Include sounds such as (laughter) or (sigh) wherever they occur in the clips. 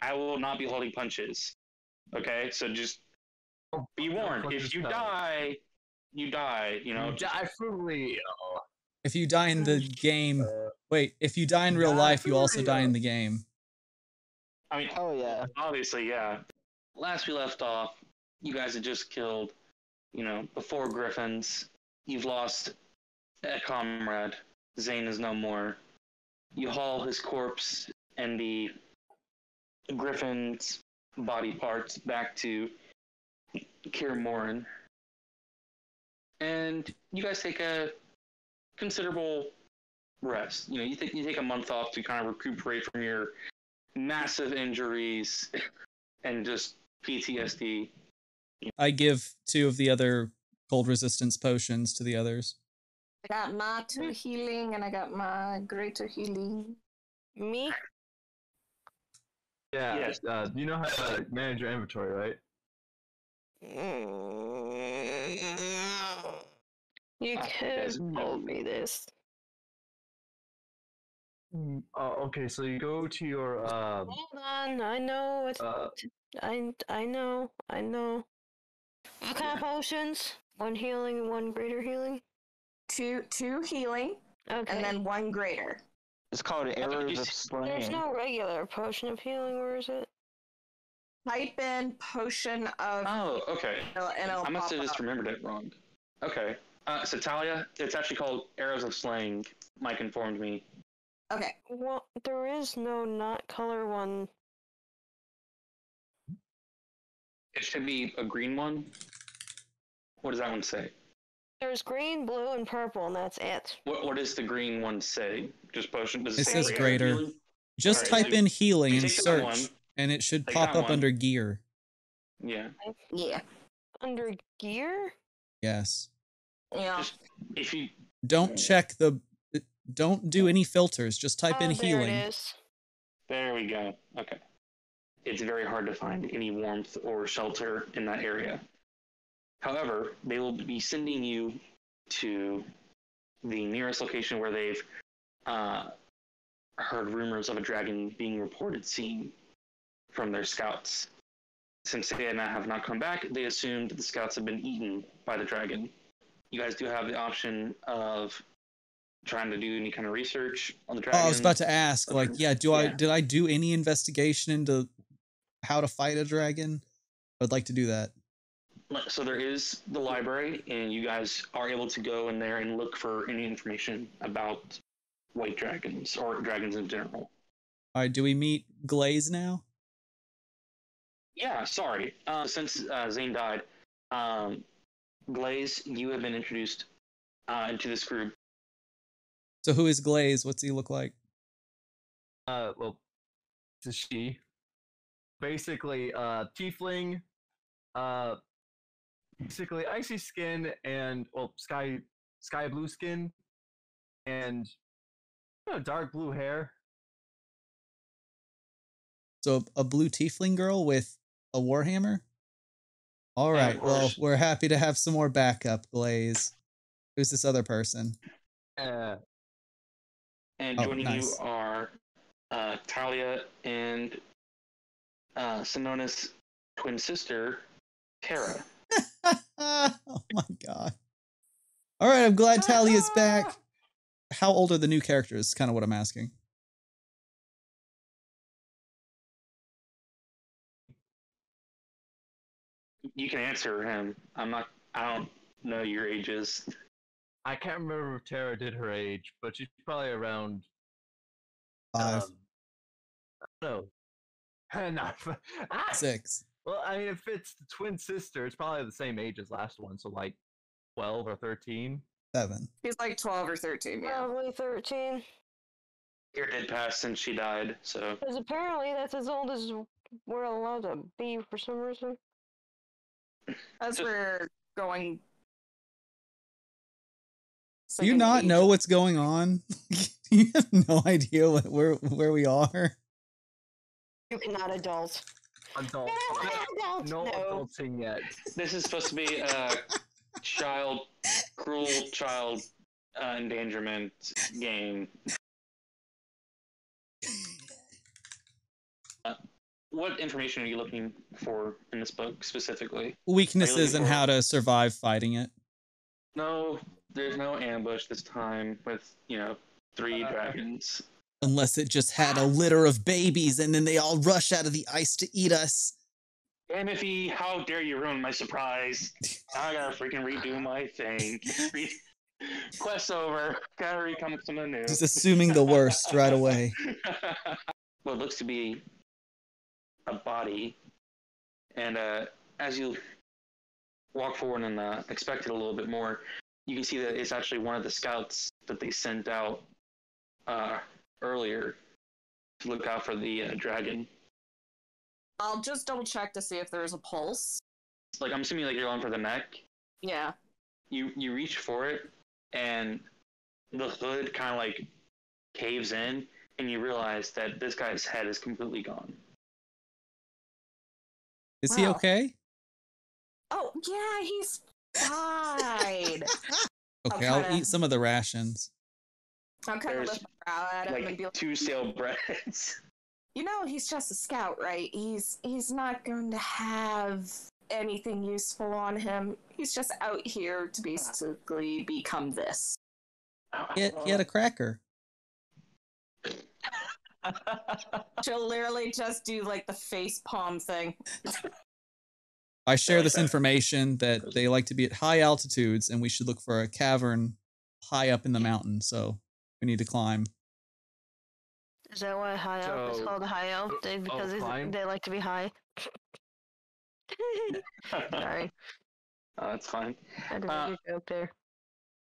I will not be holding punches. Okay, so just be warned. If you die, you die. You know, You die for real. If you die in the game, Uh, wait, if you die in real die life, you for also die in the game. I mean, Oh yeah. obviously, yeah. Last we left off, you guys had just killed, you know, the four griffins. You've lost a comrade. Zane is no more. You haul his corpse and the griffin's body parts back to Kaer Morhen. And you guys take a considerable rest. You know, you take you take a month off to kind of recuperate from your massive injuries and just PTSD. I give two of the other cold resistance potions to the others. I got my two healing and I got my greater healing. Me? Yeah. Yes. Uh, you know how to manage your inventory, right? You Ah, could yes, have told me this. Mm, Oh, okay. So you go to your um. Hold on, I know what Uh, I I know, I know. What kind of potions? One healing one greater healing? Two two healing Okay. and then one greater. It's called you arrows of s- There's no regular potion of healing, where is it? Type in potion of Oh, okay. and I must have just remembered it wrong. Okay. Uh, so Talia, it's actually called Arrows of Slaying. Mike informed me. Okay. Well, there is no not color one. It should be a green one. What does that one say? There's green, blue, and purple, and that's it. What What does the green one say? Just potion. Does it, It say says greater uh, greater. healing? Just Alright, type so in healing and search, one, and it should take pop up one. under gear. Yeah. Yeah. Under gear? Yes. Yeah. Just if you Don't check the. Don't do any filters. Just type in oh, there healing. it is. There we go. Okay. It's very hard to find any warmth or shelter in that area. However, they will be sending you to the nearest location where they've uh, heard rumors of a dragon being reported seen from their scouts. Since they have not come back, they assumed that the scouts have been eaten by the dragon. You guys do have the option of trying to do any kind of research on the Oh, dragon. I was about to ask. Like, yeah, do I Yeah. did I do any investigation into how to fight a dragon? I'd like to do that. Like, So there is the library, and you guys are able to go in there and look for any information about white dragons or dragons in general. All right, do we meet Glaze now? Yeah, sorry. Uh, since uh, Zane died, um, Glaze, you have been introduced uh, into this group. So who is Glaze? What's he look like? Uh, well, it's a she. Basically, uh, tiefling, uh, basically icy skin and well, sky sky blue skin, and uh, dark blue hair. So a blue tiefling girl with a warhammer. All Yeah, of right. Well, we're happy to have some more backup, Glaze. Who's this other person? Uh, And Oh, joining nice. you are uh, Talia and uh, Simona's twin sister, Tara. (laughs) oh my god. All right, I'm glad Talia's back. (laughs) How old are the new characters? Kind of what I'm asking. You can answer him. I'm not. I don't know your ages. I can't remember if Tara did her age, but she's probably around. Five, Um, I don't know. (laughs) Not f- ah! six. Well, I mean, if it's the twin sister, it's probably the same age as last one, so like twelve or thirteen. seven. He's like 12 or 13, yeah. Probably 13. Year did pass since she died, so Because apparently that's as old as we're allowed to be for some reason. As Just- we're going. Do you not age. know what's going on? (laughs) you have no idea what, where where we are. You cannot adult. Adult. Adult. no, no. adulting yet. this is supposed to be a child, cruel child uh, endangerment game. Uh, what information are you looking for in this book specifically? Weaknesses and how to survive fighting it. No, there's no ambush this time with you know three dragons. Unless it just had a litter of babies and then they all rush out of the ice to eat us. Damn Iffy, how dare you ruin my surprise? I gotta freaking redo my thing. Re- Quest over. Gotta recome up something new. Just assuming the worst right away. (laughs) what looks to be a body, and uh, as you walk forward and uh, expect it a little bit more, you can see that it's actually one of the scouts that they sent out uh, earlier to look out for the uh, dragon. I'll just double check to see if there's a pulse. Like I'm assuming like you're going for the neck. Yeah. You you reach for it, and the hood kind of like caves in, and you realize that this guy's head is completely gone. Is he okay? Oh yeah, he's fine. (laughs) Okay, I'm I'll kinda- eat some of the rations. I'm kind of There's, lift my brow at him and Like be like, two stale breads. (laughs) you know, he's just a scout, right? He's he's not going to have anything useful on him. He's just out here to basically become this. He had, he had a cracker. (laughs) She'll literally just do like the face palm thing. I share this (laughs) information that they like to be at high altitudes and we should look for a cavern high up in the mountain. So we need to climb. Is that why high elf is So- called high elf? oh, They, oh, because it's- climb? they like to be high. (laughs) Sorry, Uh, that's fine. I didn't Uh, get a joke there.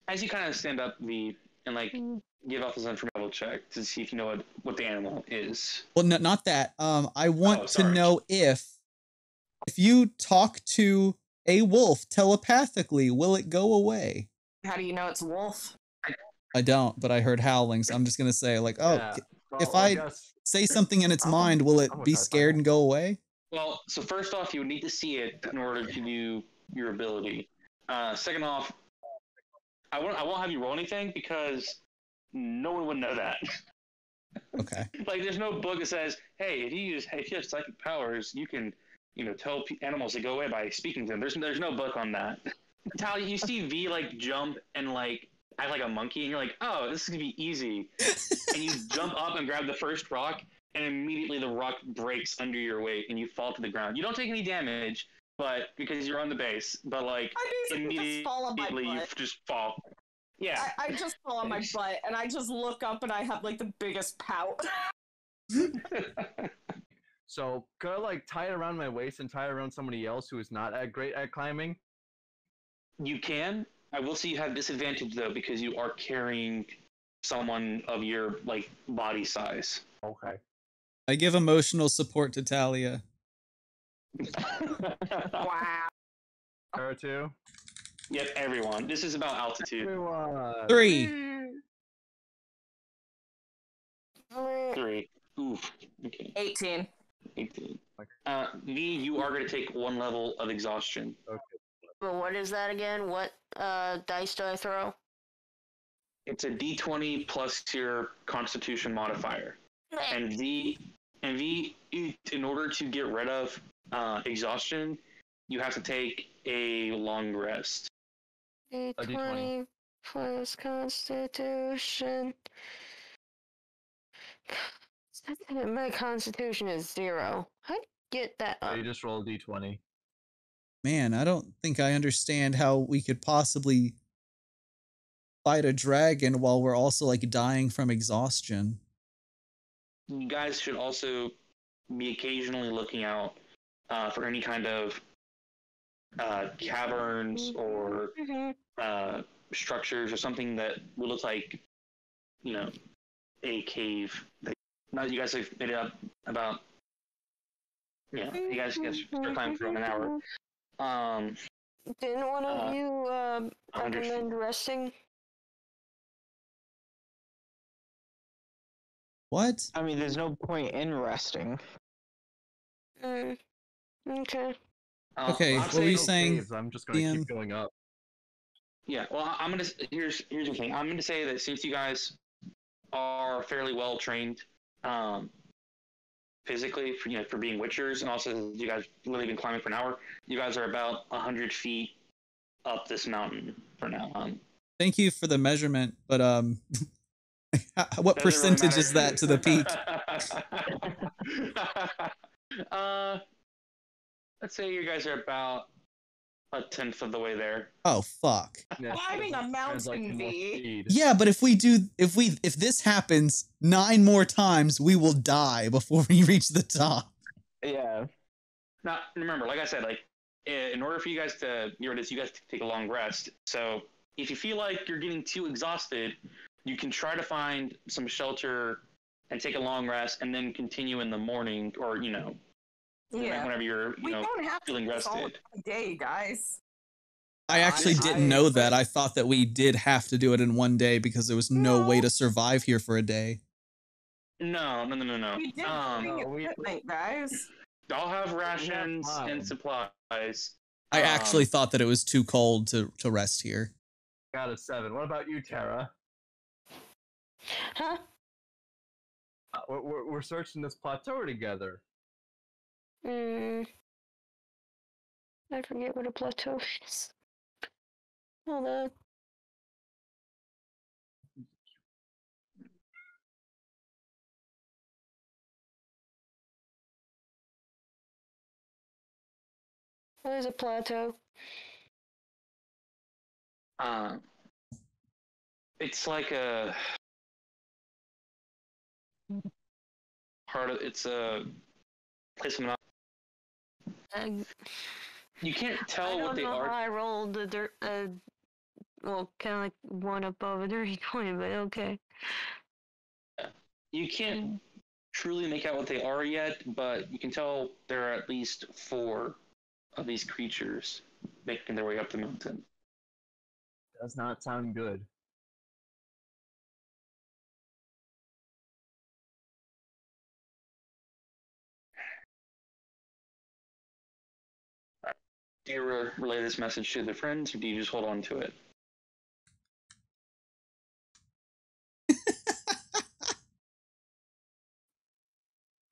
As you kind of stand up, the and like Mm. give off this information check to see if you know what, what the animal is. Well, no, not that. Um, I want Oh, to know if if you talk to a wolf telepathically, will it go away? How do you know it's a wolf? I don't, but I heard howling, so I'm just gonna say like, oh, Yeah. Well, if I- guess- say something in its I'm- mind, will it I'm be try to find scared and go away? Well, so first off, you would need to see it in order to do your ability. Uh, second off, I won't I won't have you roll anything because no one would know that. Okay. (laughs) like, there's no book that says, "Hey, if you use if you have psychic powers, you can, you know, tell pe- animals to go away by speaking to them." There's there's no book on that. Tally, you see V like jump and like act like a monkey, and you're like, "Oh, this is gonna be easy," (laughs) and you jump up and grab the first rock, and immediately the rock breaks under your weight, and you fall to the ground. You don't take any damage, but because you're on the base, but like I basically just fall on my immediately you butt. just fall. Yeah. I, I just fall on my (laughs) butt and I just look up and I have like the biggest pout. (laughs) So could I like tie it around my waist and tie it around somebody else who is not at great at climbing? You can. I will say you have disadvantage though because you are carrying someone of your like body size. Okay. I give emotional support to Talia. (laughs) wow. Her too. yep, everyone. This is about altitude. Everyone. Three. Three. Oof. Okay. 18. 18. Uh, V, you are going to take one level of exhaustion. But what is that again? What uh, dice do I throw? It's a D20 plus your Constitution modifier. And V, and V, in order to get rid of uh, exhaustion, you have to take a long rest. D20 D20. plus Constitution. (sighs) My Constitution is zero. I get that So up. you just roll a d20. Man, I don't think I understand how we could possibly fight a dragon while we're also like dying from exhaustion. You guys should also be occasionally looking out uh, for any kind of uh, caverns or Mhm. uh, structures or something that would look like, you know, a cave. That, now that you guys have made it up about, yeah, you guys get start climbing for an hour. Um, Didn't one of Uh, you a hundred feet. recommend resting? What? I mean, there's no point in resting. Mm. Okay. uh, Okay, I'm what were you saying- saying, I'm just gonna keep going up. Yeah, well, I- I'm gonna here's here's the thing. I'm gonna say that since you guys are fairly well trained, um, physically for you know for being witchers, and also you guys literally been climbing for an hour. You guys are about hundred feet up this mountain for now. Um, Thank you for the measurement, but um, (laughs) what doesn't really percentage is that to the peak? (laughs) uh, let's say you guys are about a tenth of the way there. Oh fuck. Yeah, Climbing a mountain, more V. Yeah, but if we do, if we, if this happens nine more times, we will die before we (laughs) reach the top. Yeah. Now, remember, like I said, like in order for you guys to, you know, it is you guys to take a long rest. So if you feel like you're getting too exhausted, you can try to find some shelter and take a long rest, and then continue in the morning, or you know, Yeah. whenever you're, you We know, don't have to feeling do this all rested. day, guys. I actually I- didn't I- know that. I thought that we did have to do it in one day because there was no way to survive here for a day. No, no, no, no, no. We did Um, bring No, we- equipment, guys. I'll have rations time. and supplies. I Um, actually thought that it was too cold to, to rest here. Got a seven. What about you, Tara? Huh? Uh, We're, we're, we're searching this plateau together. Hmm. I forget what a plateau is. Hold on. What is a plateau? Uh, it's like a part of it's a mountain. I, You can't I tell don't what they know are. how I rolled a dirt. Uh, well, kind of like one above a dirty (laughs) twenty, but okay. You can't truly make out what they are yet, but you can tell there are at least four of these creatures making their way up the mountain. Does not sound good. Do you re- relay this message to the friends, or do you just hold on to it? (laughs)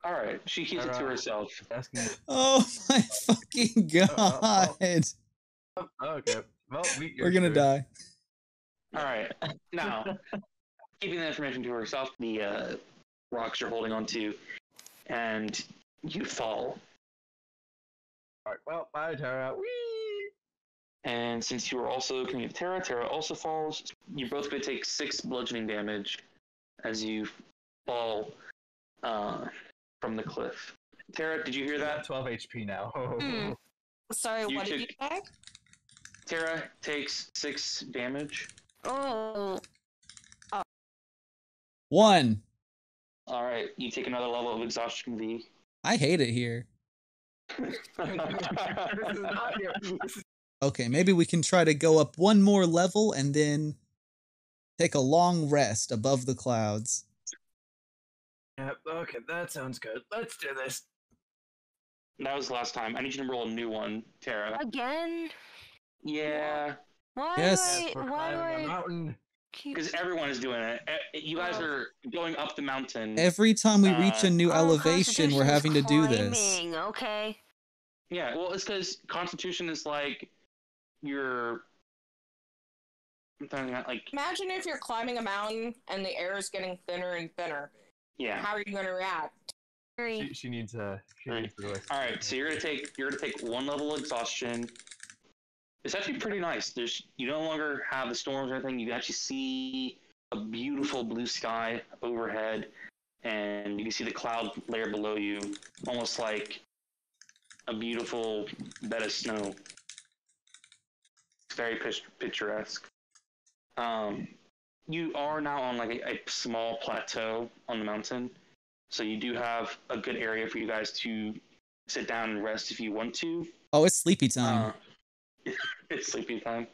All right, she keeps it to herself. Oh my fucking oh, god. oh. okay. Well, we, We're gonna die. All right, now keeping the information to herself, the uh, rocks you're holding onto, and you fall. All right. Well, bye, Tara. Whee! And since you are also coming to Tara, Tara also falls. You're both going to take six bludgeoning damage as you fall uh, from the cliff. Tara, did you hear that? 12 HP now. (laughs) Hmm. Sorry, You what did you took- say? Tara takes six damage. Oh, One. All right, you take another level of exhaustion V. I hate it here. (laughs) Okay, maybe we can try to go up one more level and then take a long rest above the clouds. Yep, okay, that sounds good. Let's do this. that was the last time. I need you to roll a new one, Tara. again? Yeah, Why Yes. do I? Why do climbing a I mountain. keep? Because everyone is doing it. You guys Oh. are going up the mountain. Every time we reach a Uh, new Oh, elevation, we're having to do this. climbing, Okay. Yeah, well, it's because Constitution is like your. I'm thinking about, like Imagine if you're climbing a mountain and the air is getting thinner and thinner. yeah. How are you going to react? She, she needs a. She Right. needs to. All right, so you're gonna take you're gonna take one level of exhaustion. It's actually pretty nice. There's you no longer have the storms or anything. You actually see a beautiful blue sky overhead, and you can see the cloud layer below you, almost like a beautiful bed of snow. It's very picturesque. Um, you are now on like a, a small plateau on the mountain, so you do have a good area for you guys to sit down and rest if you want to. Oh, it's sleepy time. Uh, (laughs) it's sleepy time.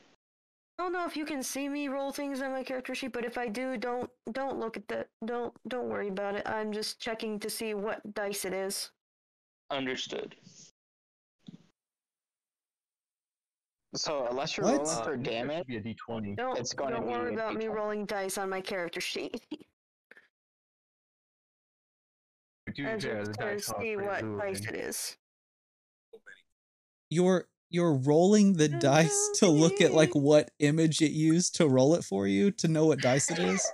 I don't know if you can see me roll things on my character sheet, but if I do, don't don't look at that. Don't don't worry about it. I'm just checking to see what dice it is. Understood. So unless you're What? rolling Uh, for it damage, be a D20. Don't It's gonna don't be worry a about me D20. rolling dice on my character sheet. To I be fair, the just to see what dice it is. You're you're rolling the dice to look at like what image it used to roll it for you to know what dice it is.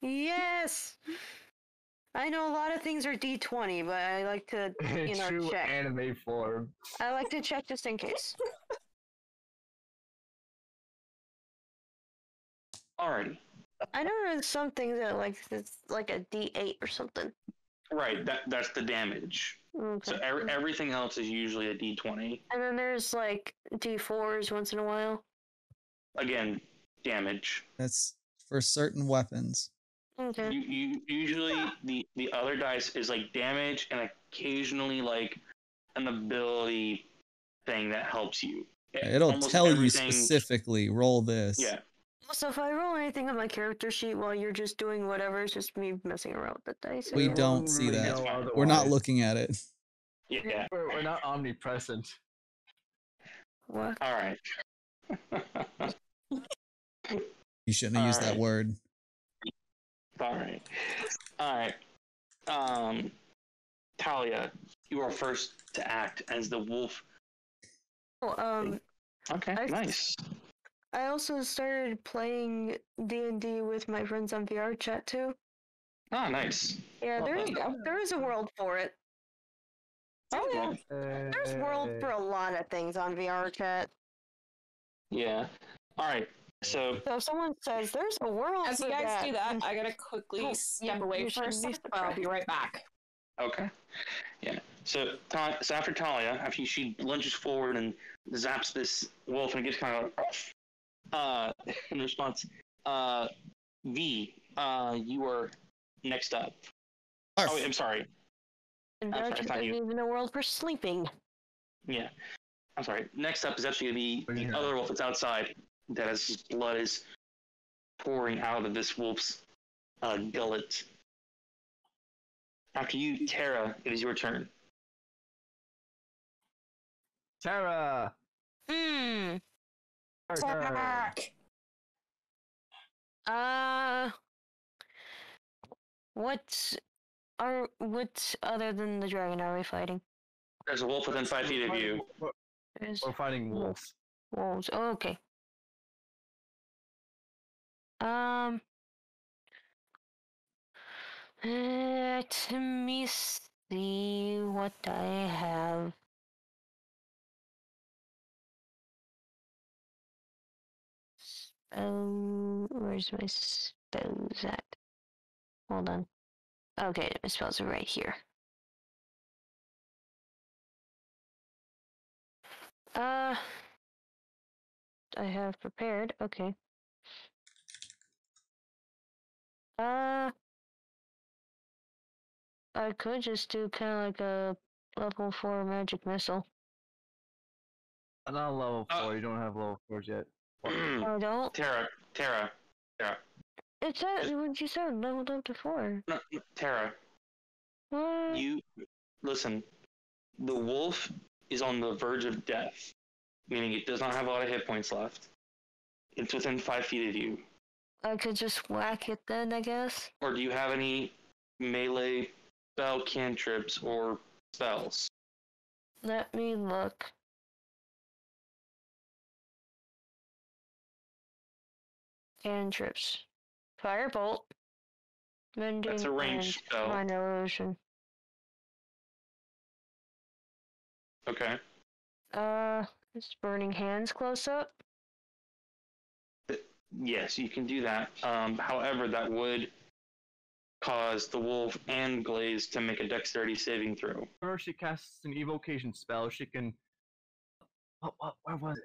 Yes. I know a lot of things are D20, but I like to, (laughs) In you know, true check. anime form. I like to check just in case. Alrighty. I know there's some things that like it's like a D8 or something. Right. That that's the damage. Okay. So every, everything else is usually a D20. and then there's like D4s once in a while. Again, damage. That's for certain weapons. Okay. You, you usually the the other dice is like damage and occasionally like an ability thing that helps you. It'll tell you specifically roll this. Yeah. So if I roll anything on my character sheet while you're just doing whatever, it's just me messing around with the dice. We don't see really that. know We're not looking at it. Yeah. (laughs) We're, we're not omnipresent. What? All right. (laughs) You shouldn't have used that word. All right. All right. Um, Talia, you are first to act as the wolf. Oh, um, Okay. I- Nice. I also started playing D and D with my friends on VR chat too. Ah, nice. Yeah, Well, there there is you go. there is a world for it. Oh yeah. There's world for a lot of things on VR chat. Yeah. All right. So So if someone says there's a world As you guys that, do that, I gotta (laughs) quickly Oh, step you- away you for a second, use the but I'll be right back. okay. Yeah. So Ta- so after Talia, after she lunges forward and zaps this wolf and it gets kind of uh (laughs) in response, uh V, uh you are next up. Arf. Oh, I'm sorry. and I'm sorry, VR it's chat not isn't you. even a world for sleeping. Yeah. I'm sorry. Next up is actually the, the Yeah. other wolf that's outside. that That is blood is pouring out of this wolf's uh, gullet. After you, Tara, it is your turn. Tara! Hmm. Her turn. Attack! Uh. What are what other than the dragon are we fighting? There's a wolf within five feet of you. We're, There's we're fighting wolves. wolves. Oh, okay. Um. Let me see what I have. Spell. Where's my spells at? Hold on. Okay, my spells are right here. Uh. I have prepared. Okay. Uh, I could just do kind of like a level four magic missile. I'm not level Uh, 4, you don't have level 4s yet. I (clears throat) don't. Tara, Tara, Tara. It at when you said leveled up to four. no, no, Tara, What? you listen. The wolf is on the verge of death, meaning it does not have a lot of hit points left. It's within five feet of you. I could just whack it then, I guess. Or do you have any melee spell cantrips or spells? Let me look. Cantrips. Firebolt. Mending That's a ranged and spell. Minor illusion. Okay. Uh, is burning hands close up? Yes, you can do that. Um, however, that would cause the wolf and Glaze to make a dexterity saving throw. Whenever she casts an evocation spell, she can. What, what, where was it?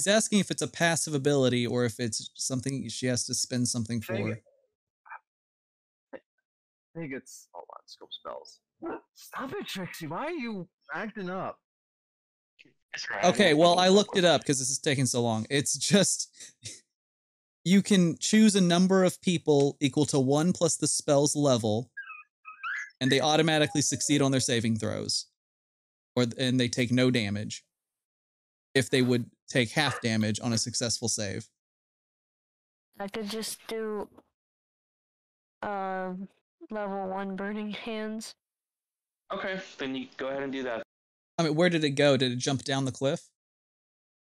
He's asking if it's a passive ability or if it's something she has to spend something I think for. I think it's. Hold on, scope spells. Stop it, Trixie. Why are you acting up? Okay, well, I looked it up because this is taking so long. It's just (laughs) you can choose a number of people equal to one plus the spell's level, and they automatically succeed on their saving throws, or and they take no damage. If they would take half damage on a successful save, I could just do. Um. level one burning hands. Okay, then you go ahead and do that. I mean, where did it go? Did it jump down the cliff?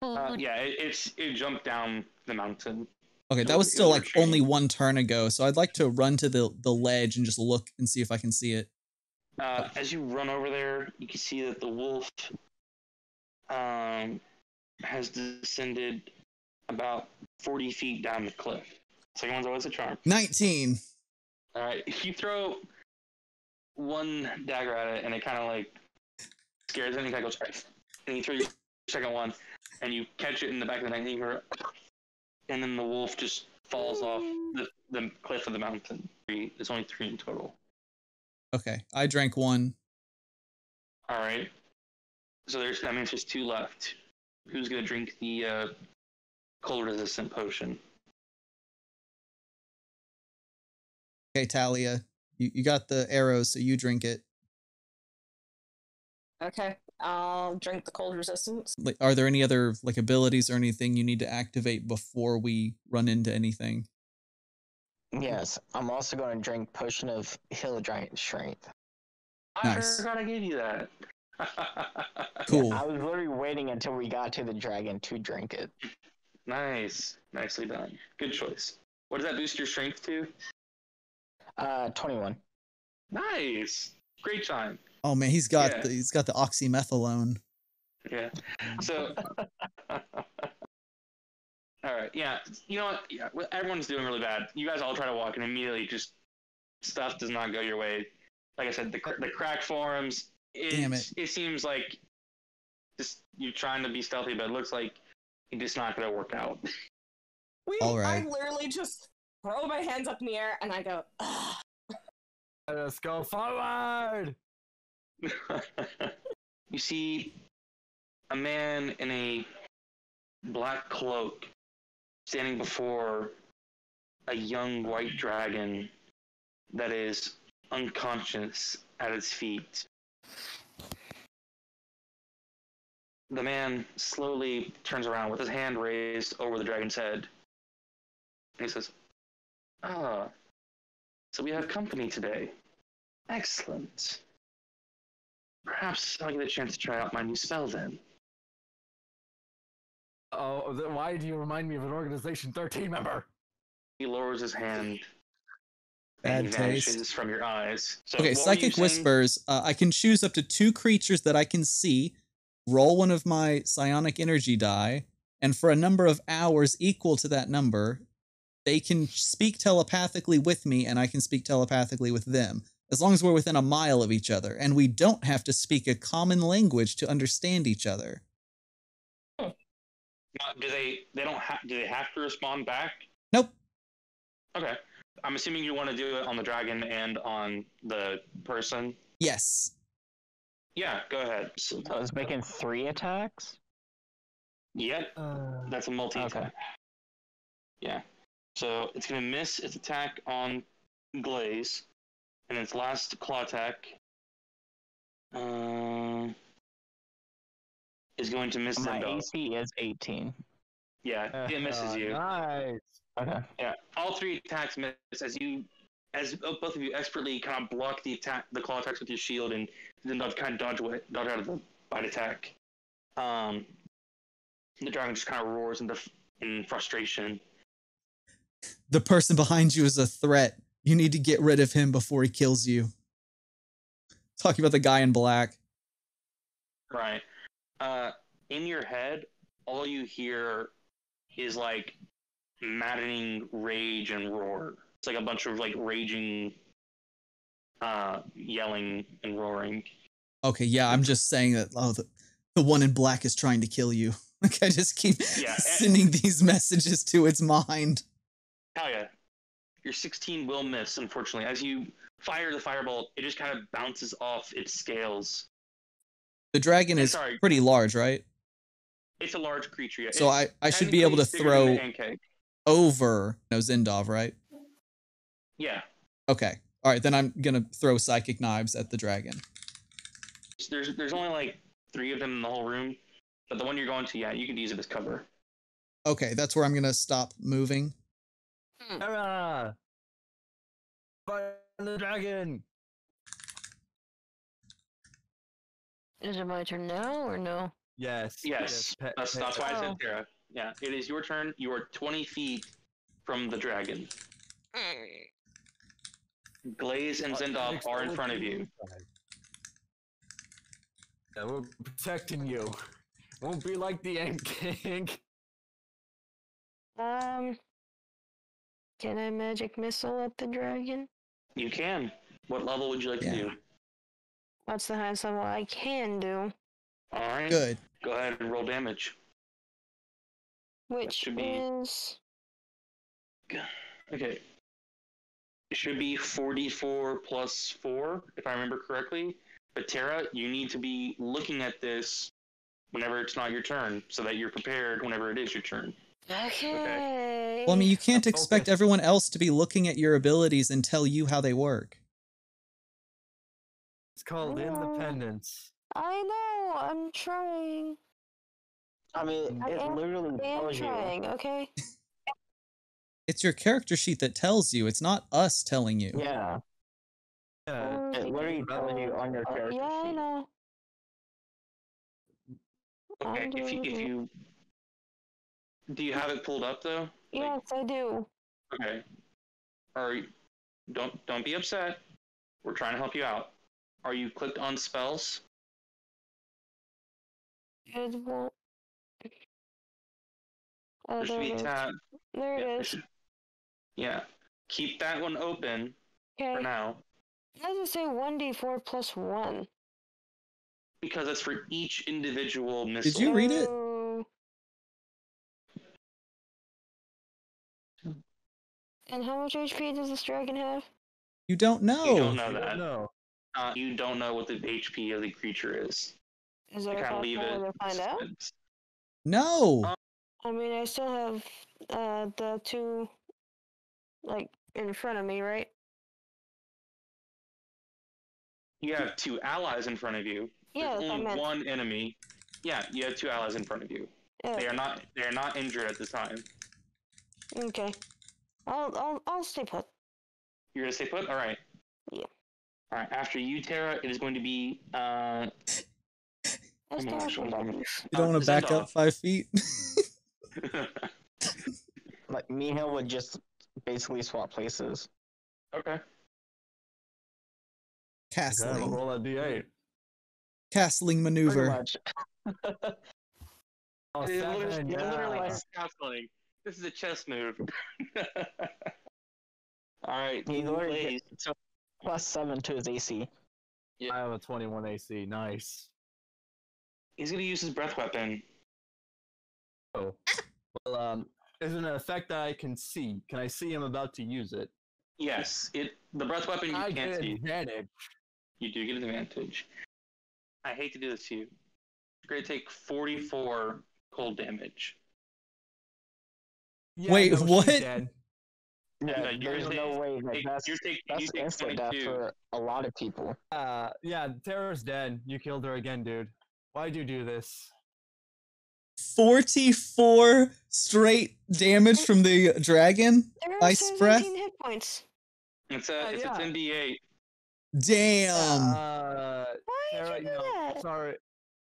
Uh, yeah, it, it's it jumped down the mountain. Okay, that was was- still like only one turn ago, so I'd like to run to the the ledge and just look and see if I can see it. Uh, as you run over there, you can see that the wolf um, has descended about 40 feet down the cliff. Second one's always a charm. 19. All right, if you throw one dagger at it and it kind of like scares it, and it kind of goes, "Right." and you throw your second one and you catch it in the back of the neck, and, and then the wolf just falls off the, the cliff of the mountain. There's only three in total. Okay, I drank one. All right. So there's that means there's two left. Who's gonna drink the uh, cold resistant potion? Okay, Talia, you, you got the arrows, so you drink it. Okay, I'll drink the cold resistance. Like, are there any other like abilities or anything you need to activate before we run into anything? Yes, I'm also going to drink potion of hill giant strength. I Nice. forgot I gave you that. (laughs) Cool. I was literally waiting until we got to the dragon to drink it. nice, nicely done. Good choice. What does that boost your strength to? Uh, 21. Nice, great time. Oh man, he's got Yeah. the he's got the oxymetholone. Yeah. So. (laughs) all right. Yeah. You know what? Yeah. Everyone's doing really bad. You guys all try to walk, and immediately just stuff does not go your way. Like I said, the the crack forums. It, Damn it. It seems like just you're trying to be stealthy, but it looks like it's just not going to work out. (laughs) We, All right. I literally just throw my hands up in the air and I go, Ugh. Let's go forward. (laughs) you see a man in a black cloak standing before a young white dragon that is unconscious at its feet. The man slowly turns around with his hand raised over the dragon's head. He says, Ah, so we have company today. Excellent. Perhaps I'll get a chance to try out my new spell then. Oh, then why do you remind me of an Organization 13 member? He lowers his hand Bad and he taste. vanishes from your eyes. So Okay, what were you psychic whispers. Uh, I can choose up to two creatures that I can see. Roll one of my psionic energy die, and for a number of hours equal to that number, they can speak telepathically with me, and I can speak telepathically with them. As long as we're within a mile of each other, and we don't have to speak a common language to understand each other. Do they? They don't have. Do they have to respond back? Nope. Okay. I'm assuming you want to do it on the dragon and on the person. Yes. Yeah, go ahead. So I was making three attacks? Yep, Uh, that's a multi attack. Okay. Yeah. So it's gonna miss its attack on Glaze, and its last claw attack uh, is going to miss My Zendo. AC is 18. Yeah, it misses (laughs) you. Nice. Okay. Yeah, all three attacks miss as you, as both of you expertly kind of block the attack, the claw attacks with your shield, and then kind of dodge away, dodge out of the bite attack. Um, the dragon just kind of roars in, the, in frustration. The person behind you is a threat. You need to get rid of him before he kills you. Talking about the guy in black. Right. Uh, in your head, all you hear is like maddening rage and roar. It's like a bunch of like raging, uh, yelling and roaring. Okay, yeah, I'm just saying that. Oh, the, the one in black is trying to kill you. (laughs) Like I just keep Yeah, eh. sending these messages to its mind. Hell yeah. Your 16 will miss, unfortunately. As you fire the firebolt, it just kind of bounces off its scales. The dragon is sorry. pretty large, right? It's a large creature. yeah. So It's I, I should be able to technically bigger than a throw over no Zindov, right? Yeah. Okay. All right, then I'm gonna throw psychic knives at the dragon. There's there's only like three of them in the whole room, but the one you're going to, yeah, you can use it as cover. Okay, that's where I'm gonna stop moving. Hmm. Hurrah! Fire the dragon. Is it my turn now or no? Yes. Yes, pe- that's, pe- that's why I Oh. said Tara. Yeah, it is your turn. You are 20 feet from the dragon. Hmm. Glaze and Uh, are in front of you. inside. Yeah, we're protecting you. Won't be like the end King. Um, can I magic missile at the dragon? You can. What level would you like Yeah. to do? What's the highest level I can do? All right. Good. Go ahead and roll damage. Which should be- is Okay. It should be 44 plus 4, if I remember correctly. But Tara, you need to be looking at this whenever it's not your turn, so that you're prepared whenever it is your turn. okay. Well, I mean, you can't Now expect focus. everyone else to be looking at your abilities and tell you how they work. It's called No. independence. I know. I'm trying. I mean, I it am- literally I am tells you. trying. Okay. (laughs) It's your character sheet that tells you. It's not us telling you. Yeah, Yeah. it literally tells you on your Uh, character yeah, I know. Okay, I'm if you, if you. Do you have it pulled up, though? Yes, I do. Okay. Are you, don't don't be upset. We're trying to help you out. Are you clicked on spells? It won't. Oh, There should there be it a is. tab. There Yeah, it there is. should- yeah. Keep that one open for Okay. now How does it say 1d4 plus 1? because it's for each individual missile. Did you read it? And how much HP does this dragon have? You don't know. You don't know You don't that. know. Uh, you don't know what the HP of the creature is. Is You there a kind of leave possible it. to find out? suspense. No. I mean, I still have uh the two, like, in front of me, right? You have two allies in front of you. Yeah, There's that's what I only meant. one enemy. Yeah, you have two allies in front of you. Yeah. They are not. They are not injured at this time. Okay. I'll I'll I'll stay put. You're gonna stay put. All right. Yeah. All right. After you, Tara, it is going to be. Uh, I still on, have actually, some hold on. buttons. You don't uh, want to back up five feet. (laughs) (laughs) Like me and would just basically swap places. okay. Okay, Castling. roll a d8. Castling Pretty maneuver. much. (laughs) Oh, It literally, it literally yeah. castling. This is a chess move. (laughs) All right. He literally Blaze. plus seven to his AC. Yeah. I have a 21 AC. Nice. He's gonna use his breath weapon. Oh. Well, um, is it an effect that I can see? Can I see him about to use it? Yes, it. The breath weapon you I can't get see. advantage. You do get an advantage. I hate to do this to you. You're gonna take 44 cold damage. Yeah, Wait, no, what? dead. Yeah, Yeah, you're there's no take- way. Like, Take- that's you're take, that's you take instant death for a lot of people. Uh, yeah, Tara's dead. You killed her again, dude. Why'd you do this? 44 straight damage from the dragon? There are Ice breath? hit points. It's a Uh, it's yeah. a 10d8. Damn. uh, Why did Tara, you do no, that? sorry.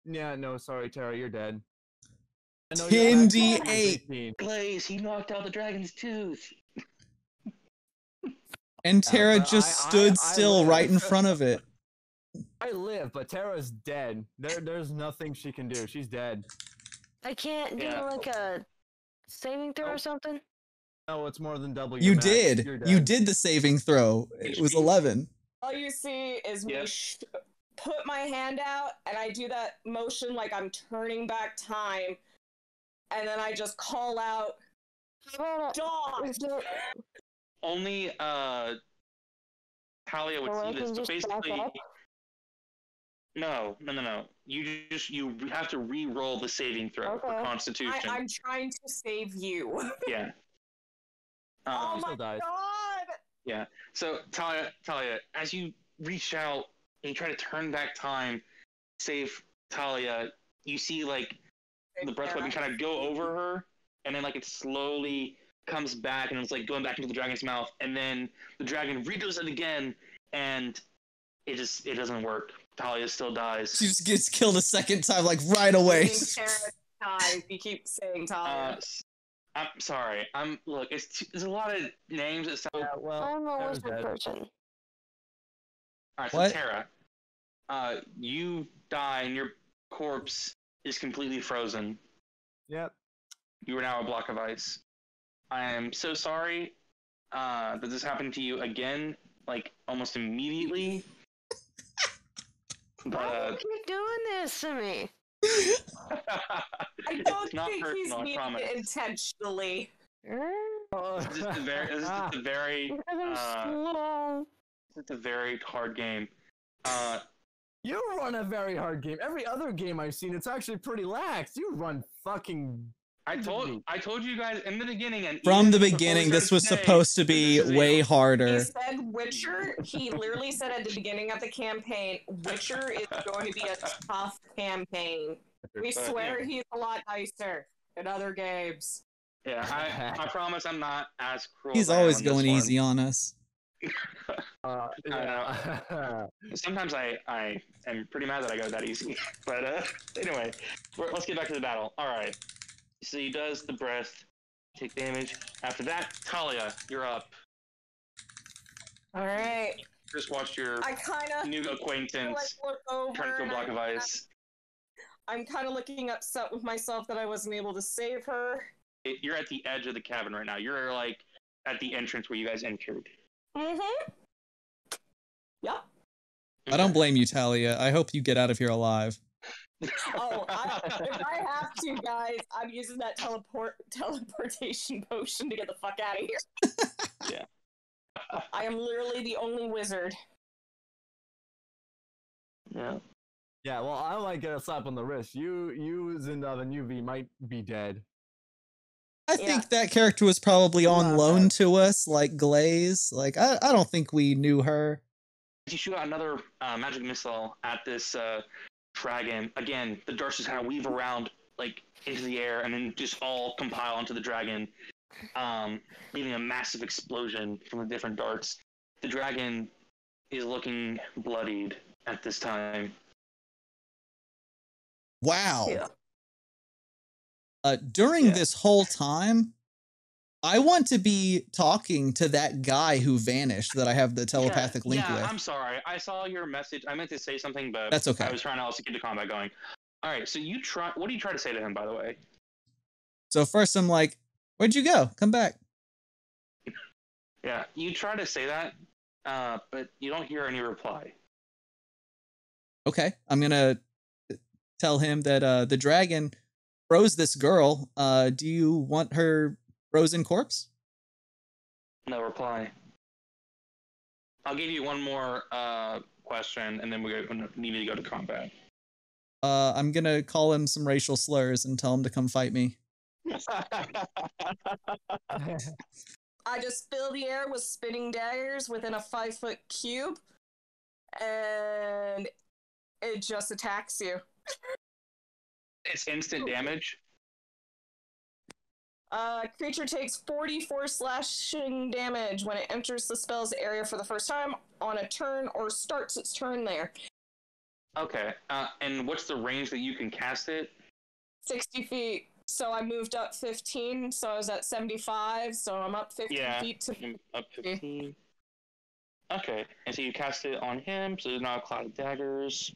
Yeah, no, sorry, Tara, you're dead. I know 10 you're not- D8. 18. Blaze, he knocked out the dragon's tooth. and Tara but just I- stood I- I still live. right in (laughs) front of it. I live, but Tara's dead. There, there's nothing she can do. She's dead. I can't do Yeah. like a saving throw Oh. or something. No, it's more than double. your You max. did. You're You dead. did the saving throw. It was 11. All you see is me Yep. sh- put my hand out, and I do that motion like I'm turning back time, and then I just call out, How about a- "Dog!" Only uh Talia would So I see this, but basically? No, no, no, no. You just you have to re-roll the saving throw for Okay. Constitution. I- I'm trying to save you. (laughs) Yeah. oh Um, She my still dies. god! so Talia, Talia, as you reach out and you try to turn back time, save Talia, you see like the breath weapon kind of go over her, and then like it slowly comes back and it's like going back into the dragon's mouth, and then the dragon redoes it again, and it just it doesn't work. Talia still dies. She just gets killed a second time, like right away. Saying Tara Ty, You keep saying Uh, Talia. s- I'm sorry. I'm look. It's there's a lot of names that sound. Yeah, well, I'm a Tara's wizard person. All right, so What? Tara, uh, you die and your corpse is completely frozen. Yep. You are now a block of ice. I am so sorry uh, that this happened to you again, like almost immediately. But Why do uh, you keep doing this to me? (laughs) I (laughs) don't it's not think he's personal. I meaning it intentionally. Oh. This is just a very, (laughs) this is just a very, uh, slow. this is a very hard game. Uh, You run a very hard game. Every other game I've seen, it's actually pretty lax. You run fucking. I told Easy. I told you guys in the beginning, and From even the beginning, this was supposed to be this is a- way He harder. said Witcher. He literally said at the beginning of the campaign, Witcher is going to be a tough campaign. We swear he's a lot nicer in other games. Yeah, I, I (laughs) promise I'm not as cruel. He's as I am always going easy on us. (laughs) Uh, yeah. (laughs) Sometimes I, I am pretty mad that I go that easy. But uh, anyway, let's get back to the battle. All right. So he does the breath, take damage. After that, Talia, you're up. All right. Just watched your I kind of new like acquaintance look over. turn into a block I'm- of ice. I'm kind of looking upset with myself that I wasn't able to save her. It, you're at the edge of the cabin right now. You're like at the entrance where you guys entered. Mm-hmm. Yep. I don't blame you, Talia. I hope you get out of here alive. Oh, I, if I (laughs) have to, guys, I'm using that teleport teleportation potion to get the fuck out of here. Yeah. I am literally the only wizard. Yeah. yeah, well, I might get a slap on the wrist. You, you, Zindov, and UV might be dead. I Yeah. think that character was probably on Not loan bad. to us, like Glaze. Like I, I don't think we knew her. you shoot out another uh, magic missile at this uh, dragon, again, the darts just kind of weave around like into the air and then just all compile onto the dragon, um, leaving a massive explosion from the different darts. The dragon is looking bloodied at this time. Wow. Yeah. Uh, during Yeah. this whole time, I want to be talking to that guy who vanished that I have the telepathic yeah, link yeah, with. I'm sorry. I saw your message. I meant to say something, but That's okay. I was trying to also get the combat going. All right, so you try. What do you try to say to him, by the way? So first I'm like, where'd you go? Come back. Yeah, you try to say that, uh, but you don't hear any reply. Okay. I'm gonna tell him that uh the dragon froze this girl. Uh do you want her frozen corpse? No reply. I'll give you one more uh, question, and then we go, need to go to combat. Uh I'm gonna call him some racial slurs and tell him to come fight me. (laughs) I just fill the air with spinning daggers within a five foot cube, and it just attacks you. it's instant damage. Uh, creature takes 44 slashing damage when it enters the spell's area for the first time on a turn or starts its turn there. Okay, uh, and what's the range that you can cast it? 60 feet. So I moved up 15, so I was at 75, so I'm up 15 Yeah. feet to. Up 15. Okay, and so you cast it on him, so there's not a cloud of daggers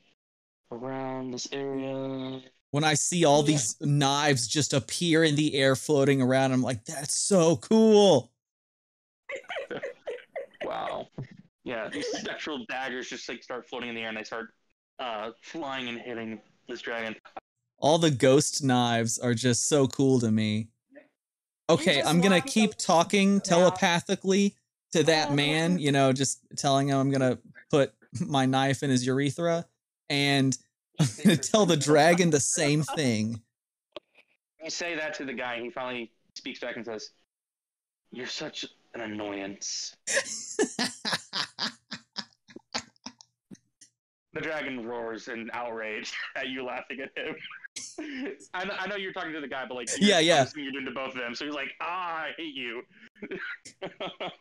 around this area. When I see all Yeah. these knives just appear in the air floating around, I'm like, that's so cool. (laughs) Wow. Yeah, these spectral daggers just like start floating in the air and they start uh, flying and hitting this dragon. All the ghost knives are just so cool to me. Okay, I'm gonna keep talking telepathically to that man, you know, just telling him I'm gonna put my knife in his urethra and (laughs) tell the dragon the (laughs) same thing. You say that to the guy, and he finally speaks back and says, You're such an annoyance. The dragon roars in outrage (laughs) at you laughing at him. I know, I know you're talking to the guy, but like, Yeah, you're, yeah. I'm assuming You're doing to both of them, so he's like, ah, I hate you.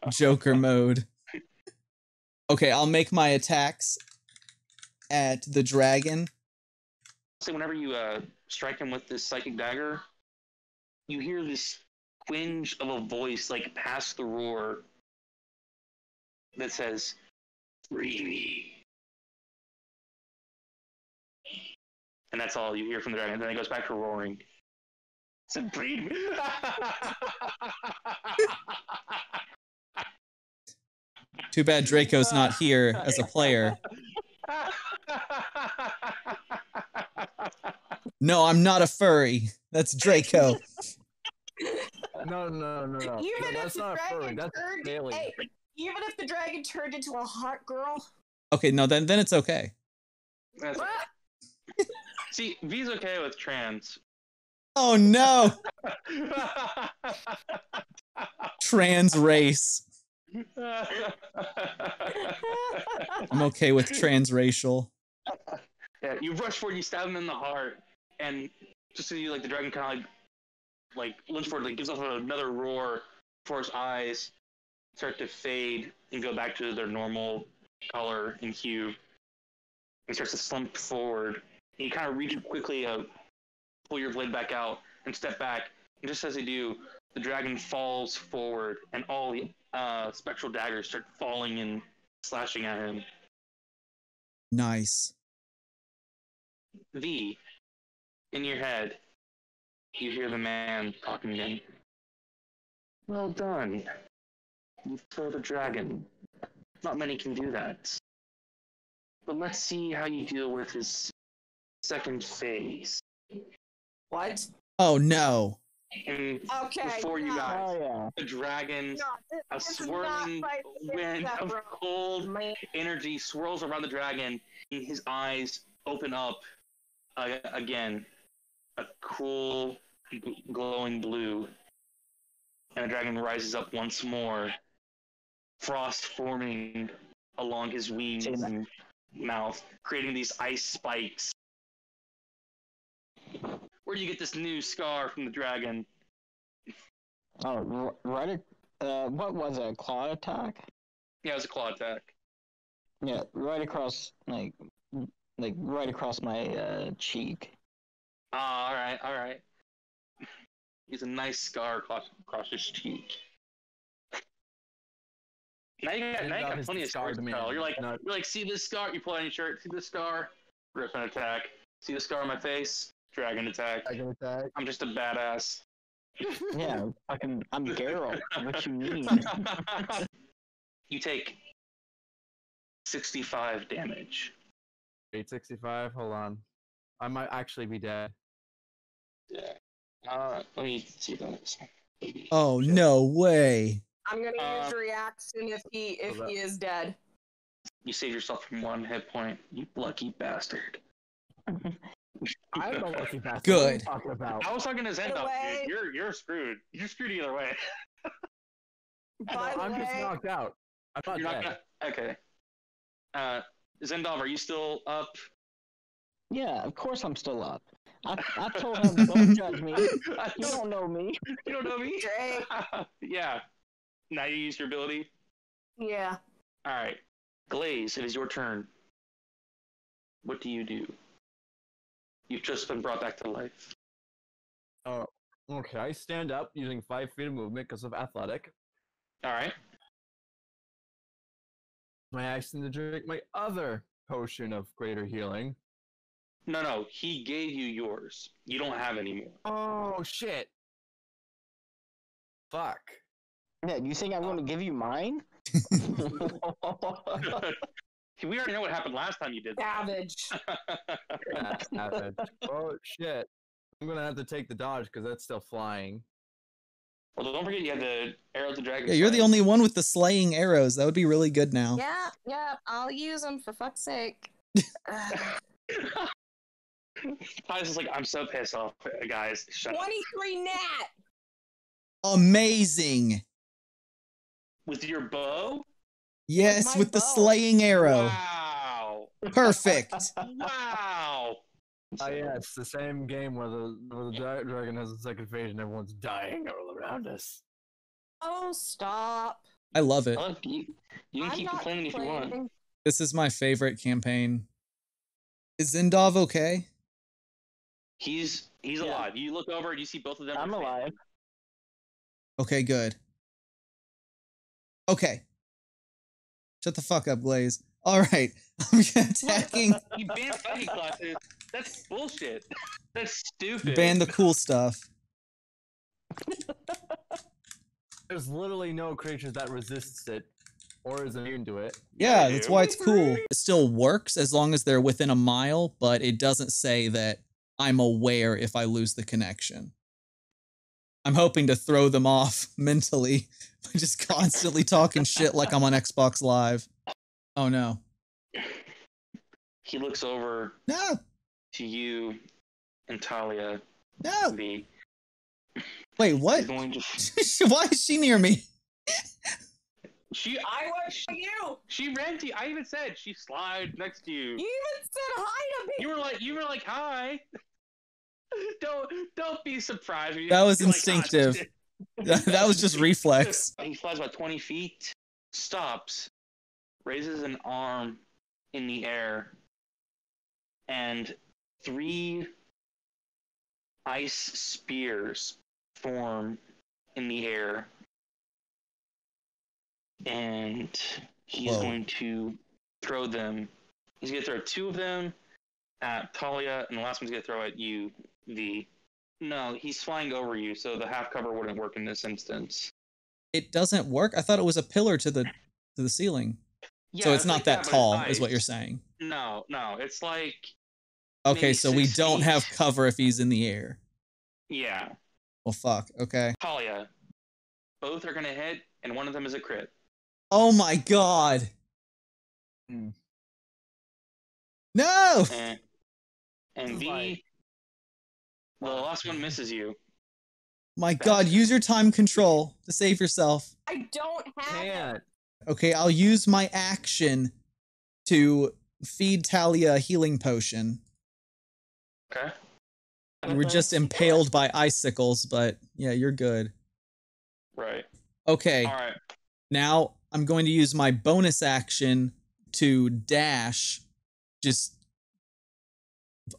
Joker mode. Okay, I'll make my attacks at the dragon. So whenever you uh, strike him with this psychic dagger, you hear this twinge of a voice like past the roar that says, "Free me." And that's all you hear from the dragon. And then it goes back to roaring. Said, "Free me." Too bad Draco's not here as a player. (laughs) No, I'm not a furry. That's Draco. No, (laughs) no, no, no. no Even if that's the not dragon furry. That's turned, alien. hey, even if the dragon turned into a hot girl, Okay, no, then then it's okay. That's- (laughs) See, V's okay with trans. Oh no, (laughs) trans race. I'm okay with transracial. Yeah, you rush forward, you stab him in the heart, and just so you like the dragon kind of like like lunge forward, like gives off another roar before his eyes start to fade and go back to their normal color and hue. He starts to slump forward. And you kind of reach quickly, uh, pull your blade back out and step back. And just as you do, the dragon falls forward, and all the uh, spectral daggers start falling and slashing at him. Nice. V, in your head, you hear the man talking again. Well done. You killed a dragon. Not many can do that. But let's see how you deal with his second phase. what? Oh no. And Okay. before you guys, Oh yeah. the dragon, no, this- a this swirling wind of bro. cold Man, energy swirls around the dragon, and his eyes open up uh, again, a cool, glowing blue. And the dragon rises up once more, frost forming along his wings and mouth, creating these ice spikes. Where do you get this new scar from the dragon? Oh, right. Uh, what was it? A claw attack? Yeah, it was a claw attack. Yeah, right across, like, like right across my uh, cheek. Ah, all right, all right. He's a nice scar across, across his cheek. Now you got, now you got plenty of scars to tell. You're like, not- you're like, see this scar? You pull on your shirt. See this scar? Griffin attack. See the scar on my face? Dragon attack. Dragon attack. I'm just a badass. (laughs) Yeah, fucking, I'm Geralt. What you mean? (laughs) you take 65 damage. 865. Hold on. I might actually be dead. Yeah. Uh, let me see that. Oh no way. I'm gonna Uh, use reaction if he if he is dead. You save yourself from one hit point. You lucky bastard. (laughs) I'm the lucky (laughs) bastard. What are you Good. talking about? I was talking to Zendov, way- You're you're screwed. You're screwed either way. (laughs) By the I'm just knocked out. I'm not You're dead. not gonna. Okay. Uh, Zendov, are you still up? Yeah, of course I'm still up. I, I told him, (laughs) don't judge me. Uh, you don't know me. (laughs) You don't know me. (laughs) Yeah. Now you use your ability. Yeah. All right, Glaze. It is your turn. What do you do? You've just been brought back to life. Oh, okay. I stand up using five feet of movement because of athletic. All right. My action to drink my other potion of greater healing. No, no. He gave you yours. You don't have any more. Oh shit! Fuck. Yeah, you think I'm going to oh. give you mine? (laughs) (laughs) we already know what happened last time you did that. Savage. (laughs) Yeah, savage. oh shit! I'm gonna have to take the dodge because that's still flying. well, don't forget you have the arrow to dragon. Yeah, you're the only one with the slaying arrows. That would be really good now. yeah, yeah. I'll use them for fuck's sake. Ugh. Tyus is like, I'm so pissed off, guys. Shut up. 23 nat. Amazing. With your bow? Yes, my with the bow. slaying arrow. Wow. Perfect. (laughs) wow. Oh yeah, it's the same game where the where the dra- dragon has a second phase and everyone's dying all around us. Oh, stop. I love it. Well, you, you can I'm keep not complaining if you want. This is my favorite campaign. Is Zindov okay? He's he's Yeah. alive. You look over and you see both of them. I'm family. alive. Okay, good. Okay. Shut the fuck up, Glaze. All right, (laughs) I'm attacking. (laughs) You banned fighting classes. That's bullshit. That's stupid. ban the cool stuff. (laughs) There's literally no creature that resists it or is immune to it. Yeah, Yeah, that's why it's cool. It still works as long as they're within a mile, but it doesn't say that I'm aware if I lose the connection. I'm hoping to throw them off (laughs) mentally (laughs) by just constantly talking shit like I'm on Xbox Live. Oh no. He looks over No, to you and Talia. no. The Wait, what? Going to. (laughs) Why is she near me? She. I was you. She ran to you. I even said she slid next to you. You even said hi to me. You were like, you were like, hi. (laughs) Don't don't be surprised. That was you're like, "Ah, (laughs) instinctive. (laughs) that was just reflex. He flies about 20 feet, stops, raises an arm in the air, and three ice spears form in the air. And he's Whoa. going to throw them. He's going to throw two of them at Talia, and the last one's going to throw at you, the. No, he's flying over you, so the half cover wouldn't work in this instance. It doesn't work. I thought it was a pillar to the to the ceiling. Yeah, so Yeah, it's not like that but it's tall, is what you're saying. No, no, it's like Okay, so we six don't feet. have cover if he's in the air. yeah, Well, fuck. Okay. Talia. Both are gonna hit, and one of them is a crit. Oh my god. Hmm. No. And, and This is the last one misses you. My god, use your time control to save yourself. I don't have it. Can't. Okay, I'll use my action to feed Talia a healing potion. Okay. You were just impaled by icicles, but yeah, you're good. Right. Okay, All right. now I'm going to use my bonus action to dash just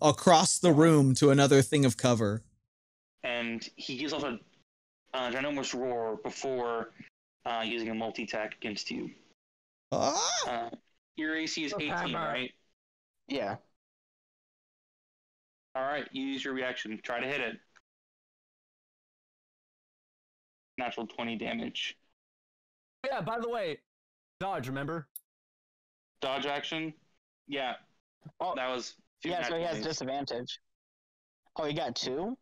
across the room to another thing of cover. And he gives off a uh, ginormous roar before uh, using a multi attack against you. Ah! Uh, your AC is 18, right? Yeah. All right. You use your reaction. Try to hit it. Natural 20 damage. Yeah, by the way, dodge, remember? Dodge action. Yeah. Oh, That was. Two yeah, so he nat has disadvantage. Oh, he got two?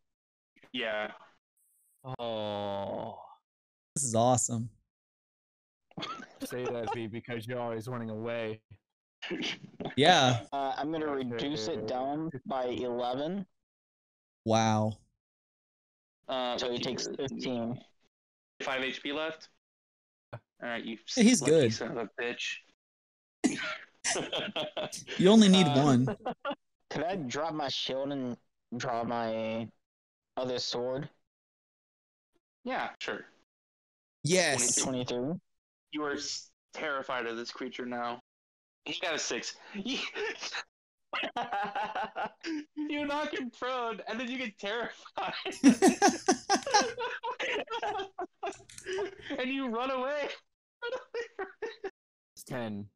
Yeah. Oh. This is awesome. (laughs) Say that, V, because you're always running away. (laughs) Yeah. Uh, I'm gonna reduce it down by 11, Wow. Uh, so he takes 15. Five HP left. All right, you. Yeah, he's good. Son of a bitch. (laughs) You only need Uh, one. Could I drop my shield and draw my other sword? yeah, sure. Yes. 23. You are terrified of this creature now. He got a six. You, you knock him prone, and then you get terrified, (laughs) and you run away. It's 10.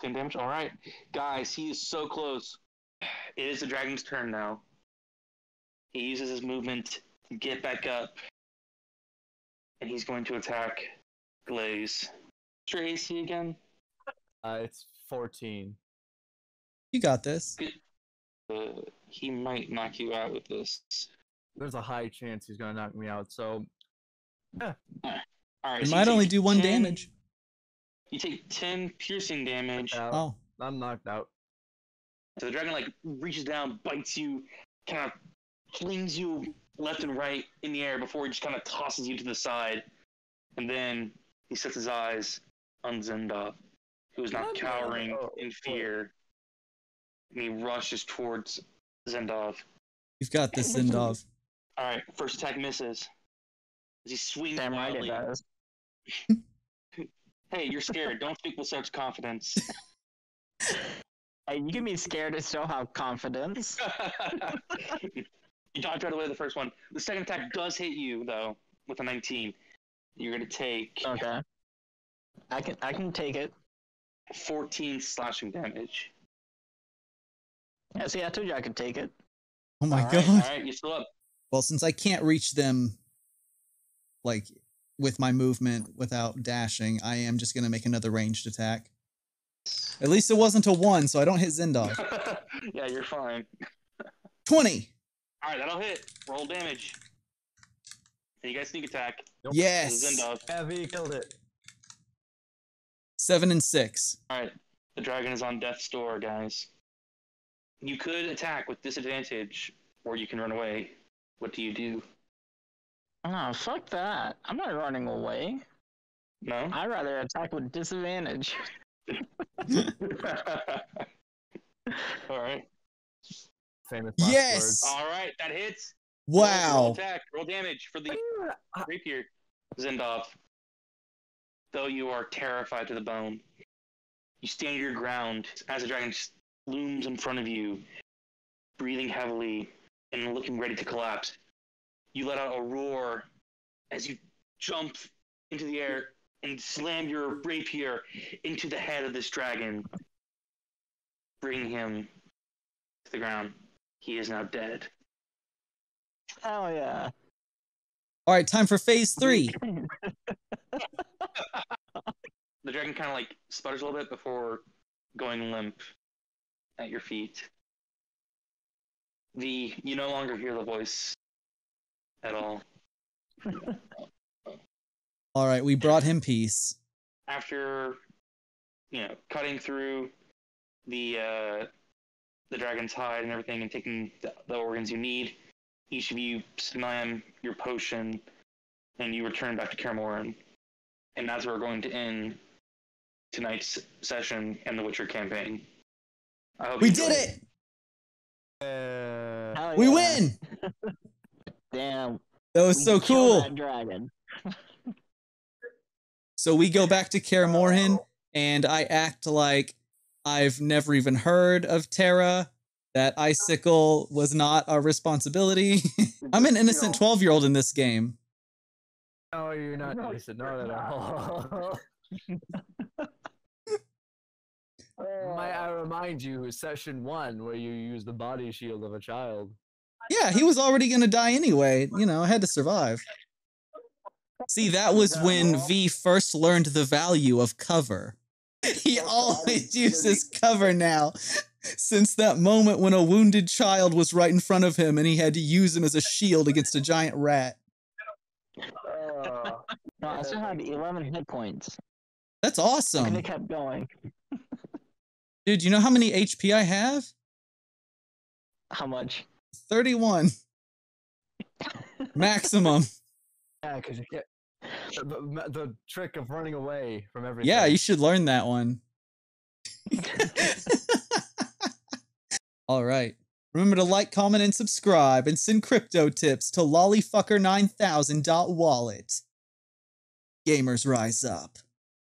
10 damage. All right, guys, he is so close. It is the dragon's turn now. He uses his movement to get back up, and he's going to attack Glaze. What's your AC again? Uh, it's 14. You got this. Uh, he might knock you out with this. There's a high chance he's gonna knock me out, so Yeah. All right, It so might only do one 10 damage. You take 10 piercing damage. Oh. I'm knocked out. So the dragon like reaches down, bites you, kind of flings you left and right in the air before he just kind of tosses you to the side, and then he sets his eyes on Zendov, who is now What? cowering Oh, in fear, and he rushes towards Zendov. You've got this, Zindov. All right, first attack misses. As he swings Damn right it wildly. does. (laughs) Hey, you're scared. Don't speak with such confidence. (laughs) Hey, you can be scared and still have confidence. (laughs) you dodged right away the first one. The second attack does hit you though with a 19. You're gonna take Okay. I can I can take it. 14 slashing damage. Yeah, see, I told you I could take it. Oh my All right, god. All right, you're still up. Well, since I can't reach them, like with my movement without dashing, I am just gonna make another ranged attack. At least it wasn't a one, so I don't hit Zindov. (laughs) yeah, you're fine. Twenty. All right, that'll hit. Roll damage. And you guys sneak attack. Nope. Yes. Zendov. Heavy killed it. Seven and six. All right, the dragon is on death's door, guys. You could attack with disadvantage, or you can run away. What do you do? Oh, fuck that. I'm not running away. No. I'd rather attack with disadvantage. (laughs) (laughs) All right. Famous last Yes! words. All right, that hits. Roll Wow. attack. Roll damage for the rapier. Zendov. Though you are terrified to the bone, you stand your ground as the dragon looms in front of you, breathing heavily and looking ready to collapse. You let out a roar as you jump into the air and slam your rapier into the head of this dragon, Bring him to the ground. He is now dead. Hell yeah. All right, time for phase three. The dragon kind of like sputters a little bit before going limp at your feet. The you no longer hear the voice at all. (laughs) All right, we brought him peace. After you know cutting through the uh, the dragon's hide and everything, and taking the, the organs you need, each of you slam your potion, and you return back to Kaer Morhen. And that's where we're going to end tonight's session and the Witcher campaign. I hope We you did enjoyed it. Uh, Hell We yeah. win. (laughs) Damn. That was we so cool. That dragon. (laughs) So we go back to Kaer Morhen, and I act like I've never even heard of Tara. That icicle was not our responsibility. (laughs) I'm an innocent 12 year old in this game. No, you're not No, innocent. Not at all. (laughs) Might I remind you, session one, where you use the body shield of a child. Yeah, he was already going to die anyway. You know, I had to survive. See, that was when V first learned the value of cover. He always (laughs) uses cover now. Since that moment when a wounded child was right in front of him and he had to use him as a shield against a giant rat. Oh, no, I still had 11 hit points. That's awesome. have kept going. Dude, you know how many HP I have? How much? 31. (laughs) Maximum. Yeah, because you the, the, the trick of running away from everything. Yeah, you should learn that one. (laughs) All right. Remember to like, comment, and subscribe, and send crypto tips to lollyfucker9000.wallet. Gamers rise up.